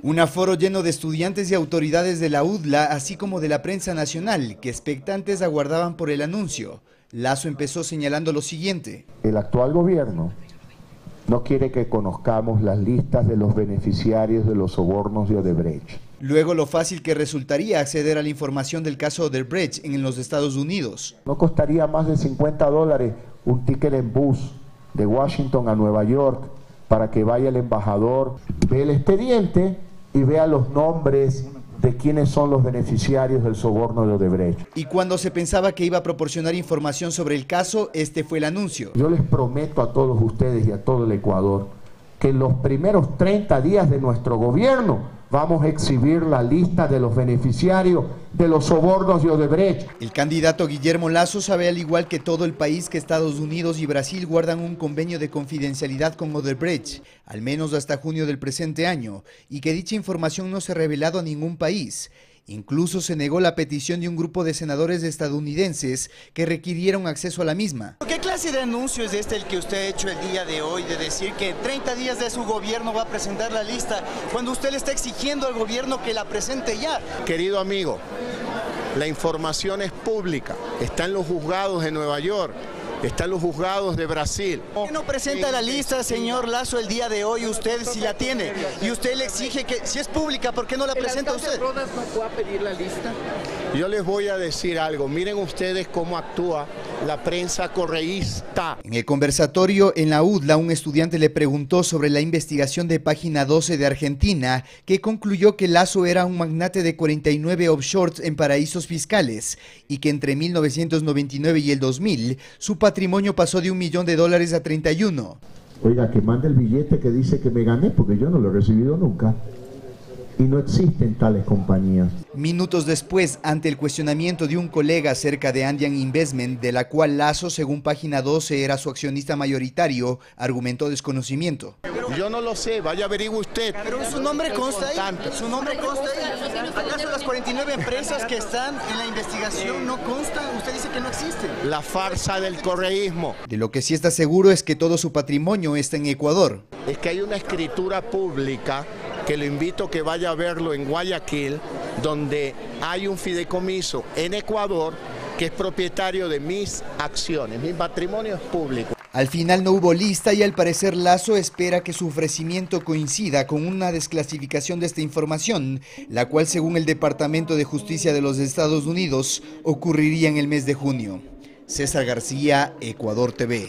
Un aforo lleno de estudiantes y autoridades de la UDLA, así como de la prensa nacional, que expectantes aguardaban por el anuncio. Lazo empezó señalando lo siguiente. El actual gobierno no quiere que conozcamos las listas de los beneficiarios de los sobornos de Odebrecht. Luego lo fácil que resultaría acceder a la información del caso Odebrecht en los Estados Unidos. No costaría más de 50 dólares un ticket en bus de Washington a Nueva York para que vaya el embajador, ve el expediente y vea los nombres de quiénes son los beneficiarios del soborno de Odebrecht. Y cuando se pensaba que iba a proporcionar información sobre el caso, este fue el anuncio. Yo les prometo a todos ustedes y a todo el Ecuador que en los primeros 30 días de nuestro gobierno vamos a exhibir la lista de los beneficiarios de los sobornos de Odebrecht. El candidato Guillermo Lazo sabe al igual que todo el país que Estados Unidos y Brasil guardan un convenio de confidencialidad con Odebrecht, al menos hasta junio del presente año, y que dicha información no se ha revelado a ningún país. Incluso se negó la petición de un grupo de senadores estadounidenses que requirieron acceso a la misma. ¿Qué clase de anuncio es este el que usted ha hecho el día de hoy de decir que 30 días de su gobierno va a presentar la lista cuando usted le está exigiendo al gobierno que la presente ya? Querido amigo, la información es pública, está en los juzgados de Nueva York, están los juzgados de Brasil. ¿Por qué no presenta la lista, señor Lazo, el día de hoy? Usted si la tiene. Y usted le exige que, si es pública, ¿por qué no la presenta usted? Rodas no puede pedir la lista? Yo les voy a decir algo. Miren ustedes cómo actúa la prensa correísta. En el conversatorio en la UDLA, un estudiante le preguntó sobre la investigación de Página 12 de Argentina, que concluyó que Lazo era un magnate de 49 offshores en paraísos fiscales y que entre 1999 y el 2000 su patrimonio pasó de un millón de dólares a 31. Oiga, que mande el billete que dice que me gané, porque yo no lo he recibido nunca y no existen tales compañías. Minutos después, ante el cuestionamiento de un colega acerca de Andean Investment, de la cual Lazo, según página 12, era su accionista mayoritario, argumentó desconocimiento. Yo no lo sé, vaya averigüe usted. Pero su nombre consta ahí. Su nombre consta ahí. ¿Acaso las 49 empresas que están en la investigación no constan? Usted dice que no existen. La farsa del correísmo. De lo que sí está seguro es que todo su patrimonio está en Ecuador. Es que hay una escritura pública que lo invito a que vaya a verlo en Guayaquil, donde hay un fideicomiso en Ecuador que es propietario de mis acciones, mi patrimonio es público. Al final no hubo lista y al parecer Lazo espera que su ofrecimiento coincida con una desclasificación de esta información, la cual según el Departamento de Justicia de los Estados Unidos ocurriría en el mes de junio. César García, Ecuador TV.